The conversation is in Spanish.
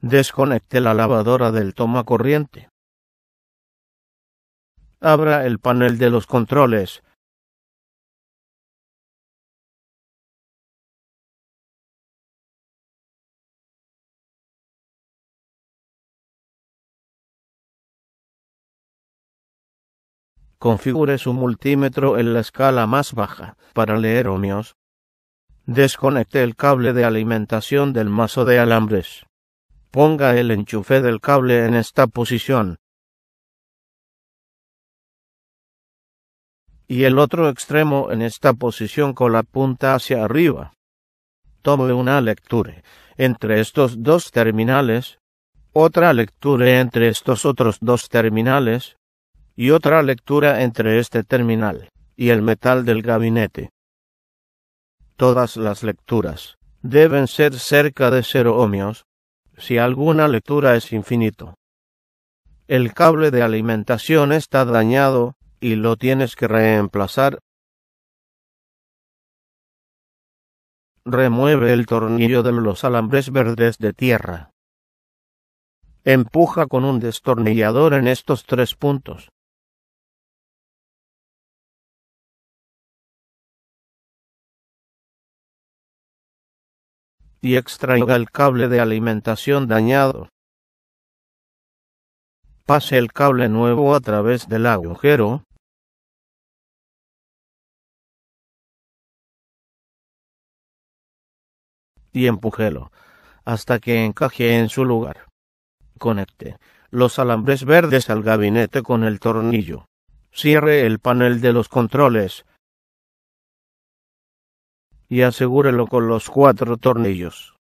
Desconecte la lavadora del toma corriente. Abra el panel de los controles. Configure su multímetro en la escala más baja para leer ohmios. Desconecte el cable de alimentación del mazo de alambres. Ponga el enchufe del cable en esta posición. Y el otro extremo en esta posición con la punta hacia arriba. Tome una lectura entre estos dos terminales, otra lectura entre estos otros dos terminales, y otra lectura entre este terminal y el metal del gabinete. Todas las lecturas deben ser cerca de cero ohmios, si alguna lectura es infinito. El cable de alimentación está dañado y lo tienes que reemplazar. Remueve el tornillo de los alambres verdes de tierra. Empuja con un destornillador en estos tres puntos. Y extraiga el cable de alimentación dañado. Pase el cable nuevo a través del agujero. Y empújelo hasta que encaje en su lugar. Conecte los alambres verdes al gabinete con el tornillo. Cierre el panel de los controles y asegúrelo con los cuatro tornillos.